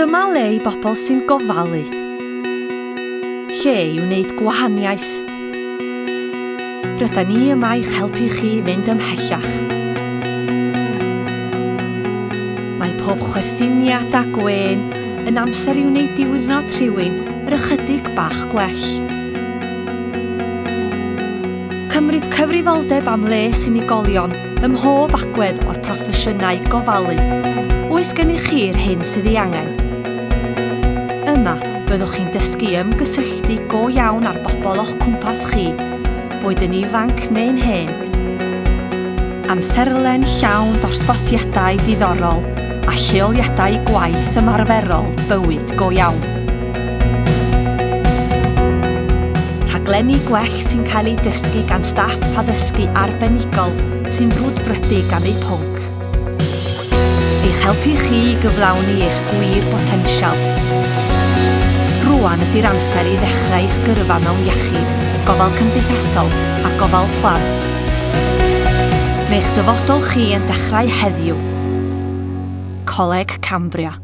Dyma le i bobl sy'n gofalu. Lle i wneud gwahaniaeth. Rydyn ni yma i'ch helpu chi fynd ymhellach. Mae pob chwerthiniad a gwen yn amser i wneud diwrnod rhywun yr ychydig bach gwell. Cymryd cyfrifoldeb am les unigolion ym mhob agwedd o'r proffesiynau gofalu. Oes gennych chi'r hyn sydd ei angen? byddwch chi'n dysgu ymgysylltu go iawn ar bobl o'ch cwmpas chi, boed yn ifanc neu'n hen. Amserlen llawn dosbarthiadau diddorol a lleoliadau gwaith ymarferol bywyd go iawn. Rhaglenni gwell sy'n cael ei dysgu gan staff addysgu arbenigol sy'n frwdfrydig am eu pwnc. Eich helpu chi i gyflawni eich gwir potensial rwan ydy'r amser i ddechrau eich gyrfa mewn iechyd, gofal cymdeithasol a gofal plant. Mae'ch dyfodol chi yn dechrau heddiw. Coleg Cambria.